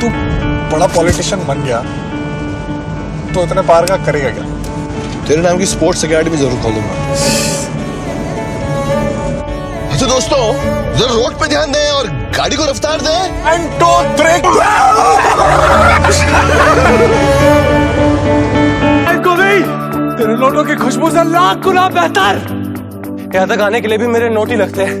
तू बड़ा पॉलिटिशियन बन गया तो इतने पार का करेगा क्या? तेरे नाम की स्पोर्ट्स अकेडमी ज़रूर खोलूँगा। तो दोस्तों जरा रोड पे ध्यान दें और गाड़ी को रफ्तार दें। एंड टू तेरे लोटो की खुशबू से लाख गुना बेहतर। यहाँ तक आने के लिए भी मेरे नोट ही लगते हैं।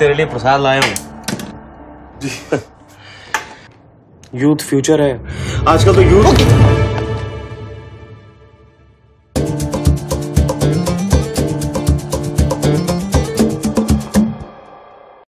तेरे लिए प्रसाद लाया हूँ। यूथ फ्यूचर है। आजकल तो यूथ